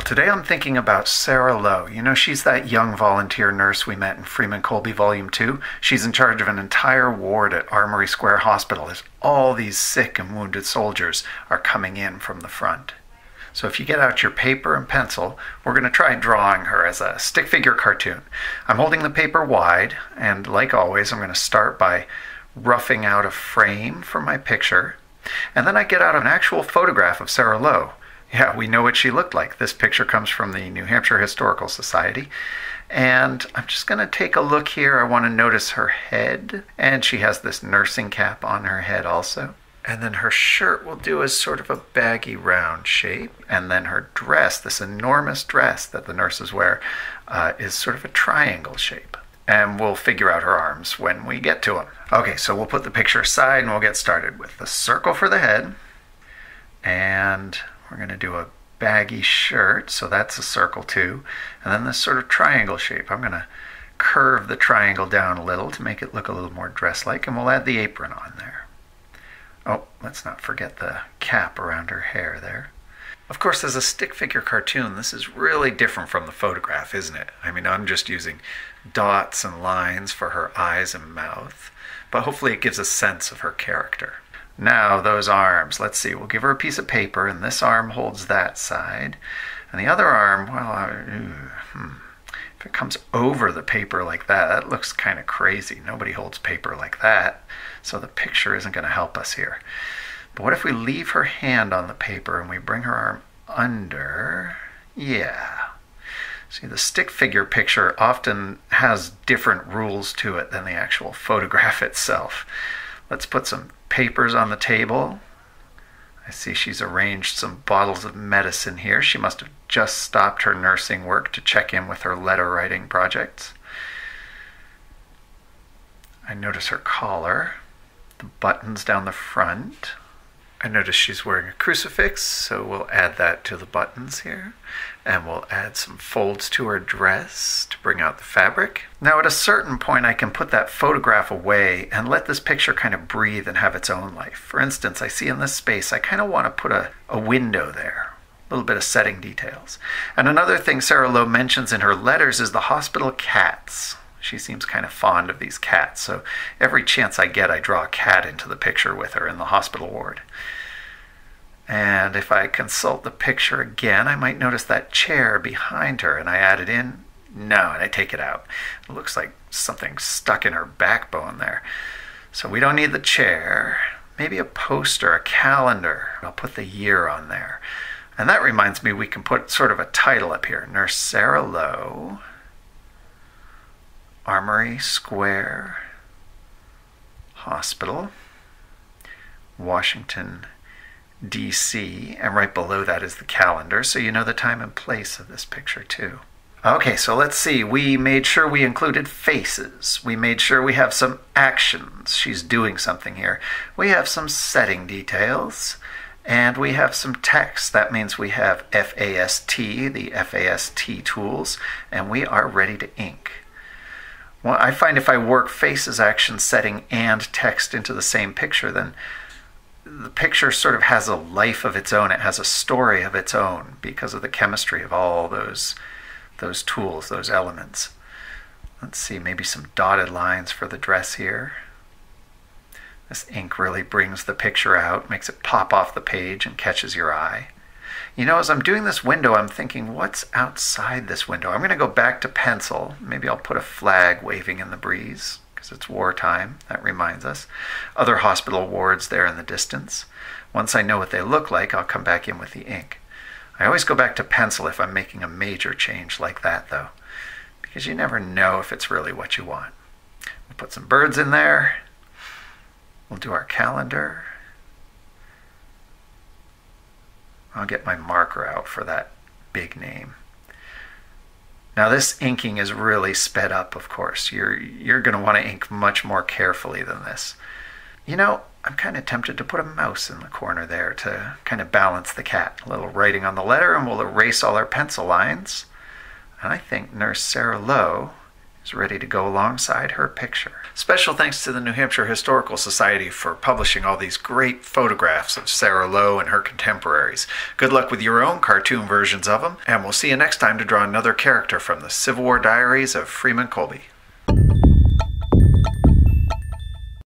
Well, today I'm thinking about Sarah Low. You know, she's that young volunteer nurse we met in Freeman Colby Volume 2. She's in charge of an entire ward at Armory Square Hospital as all these sick and wounded soldiers are coming in from the front. So if you get out your paper and pencil, we're going to try drawing her as a stick figure cartoon. I'm holding the paper wide, and like always, I'm going to start by roughing out a frame for my picture, and then I get out an actual photograph of Sarah Low. Yeah, we know what she looked like. This picture comes from the New Hampshire Historical Society. And I'm just going to take a look here. I want to notice her head. And she has this nursing cap on her head also. And then her shirt will do as sort of a baggy round shape. And then her dress, this enormous dress that the nurses wear, uh, is sort of a triangle shape. And we'll figure out her arms when we get to them. Okay, so we'll put the picture aside and we'll get started with the circle for the head. And we're going to do a baggy shirt, so that's a circle too. And then this sort of triangle shape. I'm going to curve the triangle down a little to make it look a little more dress-like, and we'll add the apron on there. Oh, let's not forget the cap around her hair there. Of course, as a stick figure cartoon, this is really different from the photograph, isn't it? I mean, I'm just using dots and lines for her eyes and mouth, but hopefully it gives a sense of her character. Now, those arms. Let's see. We'll give her a piece of paper, and this arm holds that side. And the other arm, well, I, hmm. if it comes over the paper like that, that looks kind of crazy. Nobody holds paper like that. So the picture isn't going to help us here. But what if we leave her hand on the paper and we bring her arm under? Yeah. See, the stick figure picture often has different rules to it than the actual photograph itself. Let's put some papers on the table. I see she's arranged some bottles of medicine here. She must have just stopped her nursing work to check in with her letter writing projects. I notice her collar, the buttons down the front. I notice she's wearing a crucifix, so we'll add that to the buttons here. And we'll add some folds to her dress to bring out the fabric. Now, at a certain point, I can put that photograph away and let this picture kind of breathe and have its own life. For instance, I see in this space, I kind of want to put a, a window there. A little bit of setting details. And another thing Sarah Low mentions in her letters is the hospital cats. She seems kind of fond of these cats, so every chance I get, I draw a cat into the picture with her in the hospital ward. And if I consult the picture again, I might notice that chair behind her, and I add it in. No, and I take it out. It looks like something stuck in her backbone there. So we don't need the chair. Maybe a poster, a calendar. I'll put the year on there. And that reminds me, we can put sort of a title up here Nurse Sarah Low Armory Square Hospital, Washington, D.C., and right below that is the calendar, so you know the time and place of this picture too. Okay, so let's see. We made sure we included faces. We made sure we have some actions. She's doing something here. We have some setting details. And we have some text. That means we have FAST, the FAST tools, and we are ready to ink. Well, I find if I work faces, action, setting, and text into the same picture, then the picture sort of has a life of its own. It has a story of its own because of the chemistry of all those those tools, those elements. Let's see, maybe some dotted lines for the dress here. This ink really brings the picture out, makes it pop off the page and catches your eye. You know, as I'm doing this window, I'm thinking, what's outside this window? I'm going to go back to pencil. Maybe I'll put a flag waving in the breeze because it's wartime. That reminds us. Other hospital wards there in the distance. Once I know what they look like, I'll come back in with the ink. I always go back to pencil if I'm making a major change like that, though, because you never know if it's really what you want. We'll put some birds in there. We'll do our calendar. I'll get my marker out for that big name. Now this inking is really sped up, of course. You're, you're going to want to ink much more carefully than this. You know, I'm kind of tempted to put a mouse in the corner there to kind of balance the cat. A little writing on the letter and we'll erase all our pencil lines. And I think Nurse Sarah Low is ready to go alongside her picture. Special thanks to the New Hampshire Historical Society for publishing all these great photographs of Sarah Low and her contemporaries. Good luck with your own cartoon versions of them, and we'll see you next time to draw another character from the Civil War Diaries of Freeman Colby.